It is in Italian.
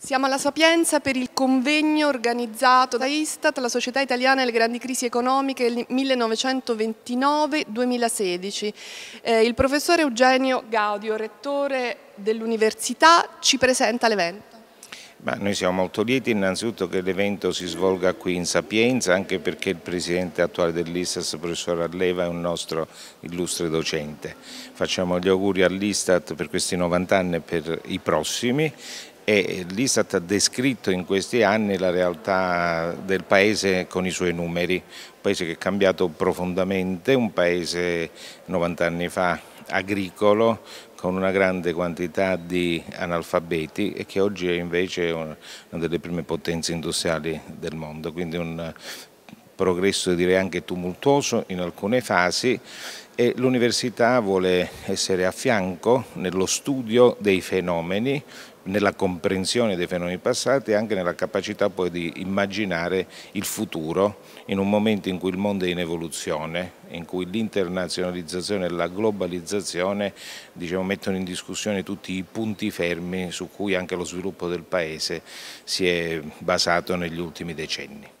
Siamo alla Sapienza per il convegno organizzato da Istat, la Società Italiana delle Grandi Crisi Economiche 1929-2016. Eh, il professore Eugenio Gaudio, rettore dell'Università, ci presenta l'evento. noi siamo molto lieti innanzitutto che l'evento si svolga qui in Sapienza anche perché il presidente attuale dell'Istat, professor Alleva, è un nostro illustre docente. Facciamo gli auguri all'Istat per questi 90 anni e per i prossimi e l'Istat ha descritto in questi anni la realtà del paese con i suoi numeri, un paese che è cambiato profondamente, un paese 90 anni fa agricolo con una grande quantità di analfabeti e che oggi è invece una delle prime potenze industriali del mondo, quindi un progresso direi anche tumultuoso in alcune fasi e l'università vuole essere a fianco nello studio dei fenomeni, nella comprensione dei fenomeni passati e anche nella capacità poi di immaginare il futuro in un momento in cui il mondo è in evoluzione, in cui l'internazionalizzazione e la globalizzazione diciamo, mettono in discussione tutti i punti fermi su cui anche lo sviluppo del Paese si è basato negli ultimi decenni.